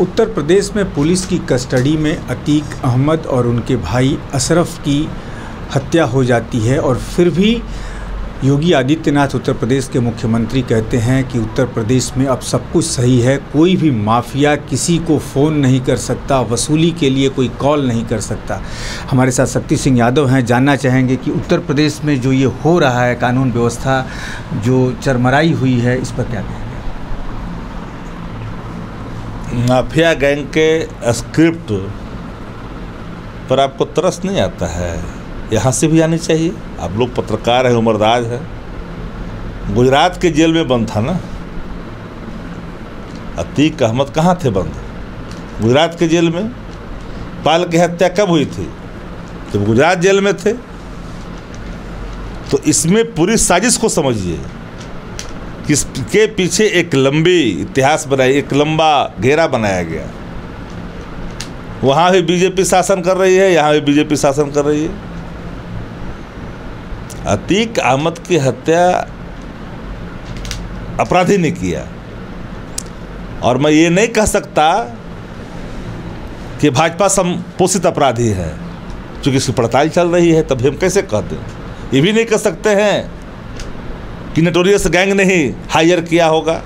उत्तर प्रदेश में पुलिस की कस्टडी में अतीक अहमद और उनके भाई अशरफ की हत्या हो जाती है और फिर भी योगी आदित्यनाथ उत्तर प्रदेश के मुख्यमंत्री कहते हैं कि उत्तर प्रदेश में अब सब कुछ सही है, कोई भी माफिया किसी को फ़ोन नहीं कर सकता, वसूली के लिए कोई कॉल नहीं कर सकता। हमारे साथ शक्ति सिंह यादव हैं, जानना चाहेंगे कि उत्तर प्रदेश में जो ये हो रहा है कानून व्यवस्था, जो चरमराई हुई है, इस पर क्या कहेंगे माफिया गैंग के स्क्रिप्ट पर आपको तरस नहीं आता है। यहाँ से भी आनी चाहिए। आप लोग पत्रकार हैं, उम्रदाज हैं। गुजरात के जेल में बंद था ना? अतीक अहमद कहाँ थे बंद? गुजरात के जेल में? पाल की हत्या कब हुई थी? जब गुजरात जेल में थे? तो इसमें पूरी साजिश को समझिए। किसके पीछे एक लंबी इतिहास बनाई, एक लंबा घेरा बनाया गया। वहाँ भी बीजेपी शासन कर रही है, यहाँ भी बीजेपी शासन कर रही है। अतीक अहमद की हत्या अपराधी ने किया। और मैं ये नहीं कह सकता कि भाजपा संपोषित अपराधी है, क्योंकि इसकी पड़ताल चल रही है तभी हम कैसे कहते हैं? ये भी नहीं कह सकते हैं कि नटोरियस गैंग ने ही हायर किया होगा।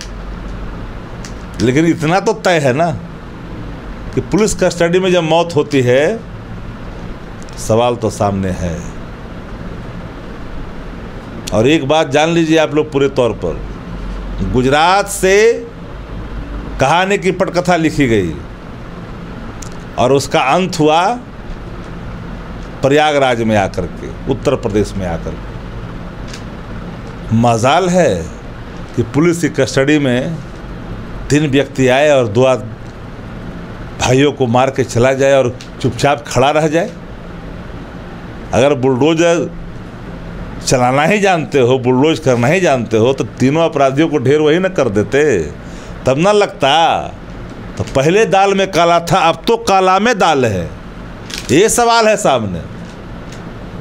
लेकिन इतना तो तय है ना कि पुलिस कस्टडी में जब मौत होती है, सवाल तो सामने है। और एक बात जान लीजिए आप लोग पूरे तौर पर, गुजरात से कहानी की पटकथा लिखी गई और उसका अंत हुआ प्रयागराज में आकर के, उत्तर प्रदेश में आकर के। मजाल है कि पुलिस की कस्टडी में तीन व्यक्ति आए और दो भाइयों को मार के चला जाए और चुपचाप खड़ा रह जाए। अगर बुलडोजर चलाना ही जानते हो, बुलडोज करना ही जानते हो तो तीनों अपराधियों को ढेर वही ना कर देते। तब ना लगता तो पहले दाल में काला था, अब तो काला में दाल है। ये सवाल है सामने।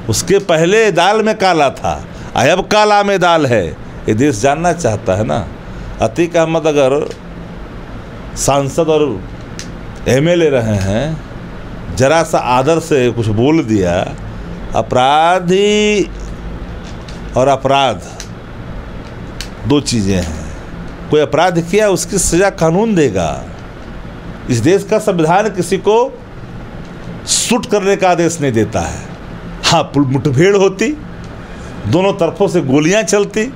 उसके पहले दाल में काला था। अब काला में दाल है। ये देश जानना चाहता है ना? अतीक अहमद अगर सांसद और एमएलए रहे हैं, जरा सा आदर से कुछ बोल दिया, अपराधी और अपराध दो चीज़ें हैं। कोई अपराध किया उसकी सज़ा कानून देगा। इस देश का संविधान किसी को सुट करने का आदेश नहीं देता है। हाँ मुठभेड़ होती दोनों तरफों से गोलियाँ चलती,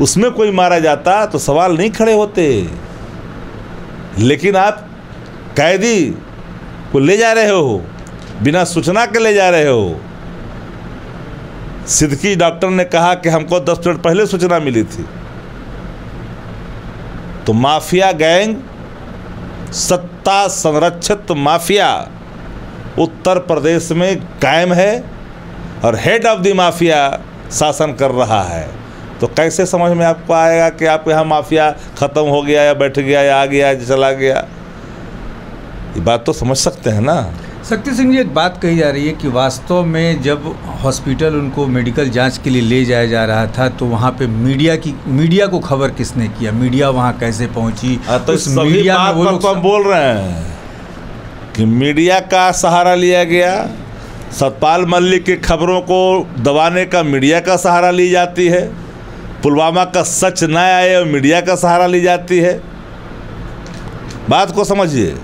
उसमें कोई मारा जाता तो सवाल नहीं खड़े होते। लेकिन आप कैदी को ले जा रहे हो, बिना सूचना के ले जा रहे हो। सिद्दकी डॉक्टर ने कहा कि हमको दस मिनट पहले सूचना मिली थी। तो माफिया गैंग, सत्ता संरक्षित माफिया, उत्तर प्रदेश में कायम है और हेड ऑफ़ द माफिया शासन कर रहा है। तो कैसे समझ में आपको आएगा कि आपके यहाँ माफिया ख़त्म हो गया या बैठ गया या आ गया या चला गया? ये बात तो समझ सकते हैं ना। शक्ति सिंह जी एक बात कही जा रही है कि वास्तव में जब हॉस्पिटल उनको मेडिकल जाँच के लिए ले जाया जा रहा था तो वहाँ पे मीडिया की मीडिया को खबर किसने किया? मीडिया वहाँ कैसे पहुँची? हाँ, तो उस मीडिया में वो लोग तो बोल रहे हैं कि मीडिया का सहारा लिया गया। सतपाल मल्लिक की खबरों को दबाने का मीडिया का सहारा ली जाती है। पुलवामा का सच न आए और मीडिया का सहारा ली जाती है। बात को समझिए।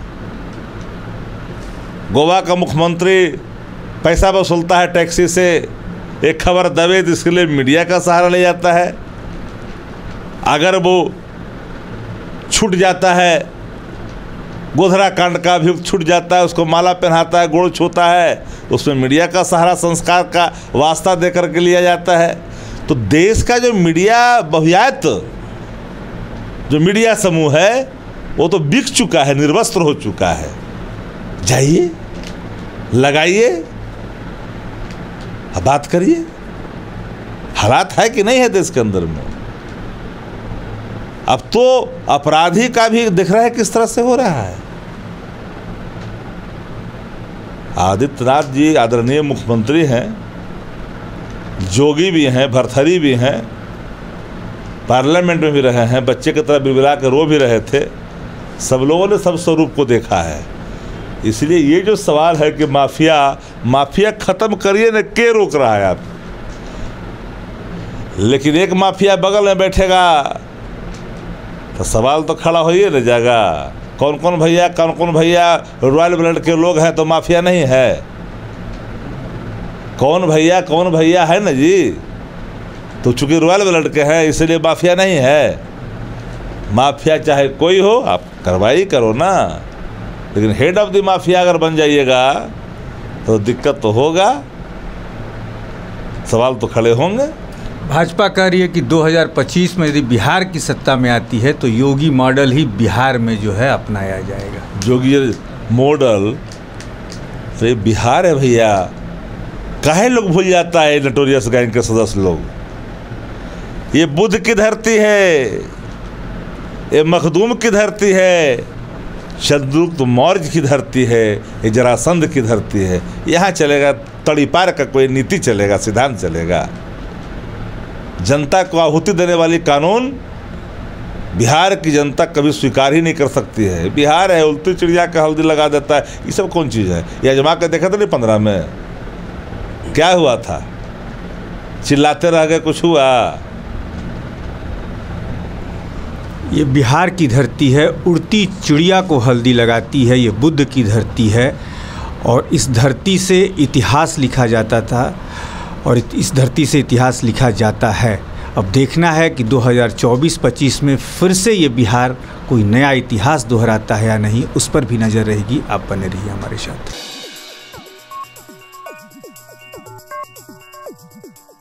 गोवा का मुख्यमंत्री पैसा वसूलता है टैक्सी से, एक खबर दबे तो इसके लिए मीडिया का सहारा ले जाता है। अगर वो छूट जाता है गोधरा कांड का भी छूट जाता है, उसको माला पहनाता है, गोड़ छूता है उसमें मीडिया का सहारा, संस्कार का वास्ता दे करके लिया जाता है। तो देश का जो मीडिया बहुयात जो मीडिया समूह है, वो तो बिक चुका है, निर्वस्त्र हो चुका है। जाइए, लगाइए बात करिए। हालात है कि नहीं है देश के अंदर में? अब तो अपराधी का भी दिख रहा है किस तरह से हो रहा है। आदित्यनाथ जी आदरणीय मुख्यमंत्री हैं, जोगी भी हैं भरथरी भी हैं, पार्लियामेंट में भी रहे हैं, बच्चे की तरह बिलबिला के रो भी रहे थे, सब लोगों ने सब स्वरूप को देखा है। इसलिए ये जो सवाल है कि माफिया माफिया खत्म करिए न के रोक रहा है आप? लेकिन एक माफिया बगल में बैठेगा तो सवाल तो खड़ा हो ही न जाएगा। कौन कौन भैया, कौन कौन भैया, रॉयल ब्लड के लोग हैं तो माफिया नहीं है। कौन भैया कौन भैया है ना जी? तो चूँकि रॉयल ब्लड के हैं, इसलिए माफिया नहीं है। माफिया चाहे कोई हो, आप कार्रवाई करो ना। लेकिन हेड ऑफ़ द माफिया अगर बन जाइएगा तो दिक्कत तो होगा। सवाल तो खड़े होंगे। भाजपा कह रही है कि 2025 में यदि बिहार की सत्ता में आती है तो योगी मॉडल ही बिहार में जो है अपनाया जाएगा। योगी मॉडल तो ये बिहार है भैया। काहे लोग भूल जाता है नटोरियस गैंग के सदस्य लोग? ये बुद्ध की धरती है, ये मखदूम की धरती है चंद्रगुप्त मौर्य की धरती है, ये जरासंध की धरती है। यहाँ चलेगा तड़ीपार का कोई नीति चलेगा, सिद्धांत चलेगा। जनता को आहुति देने वाली कानून बिहार की जनता कभी स्वीकार ही नहीं कर सकती है। बिहार है, उल्टी चिड़िया का हल्दी लगा देता है। ये सब कौन चीज़ है? ये अजमा के देखा था नहीं पंद्रह में? क्या हुआ था? चिल्लाते रह गए, कुछ हुआ? ये बिहार की धरती है, उड़ती चिड़िया को हल्दी लगाती है, ये बुद्ध की धरती है। और इस धरती से इतिहास लिखा जाता था। और इस धरती से इतिहास लिखा जाता है। अब देखना है कि 2024-25 में फिर से ये बिहार कोई नया इतिहास दोहराता है या नहीं, उस पर भी नज़र रहेगी। आप बने रहिए हमारे साथ।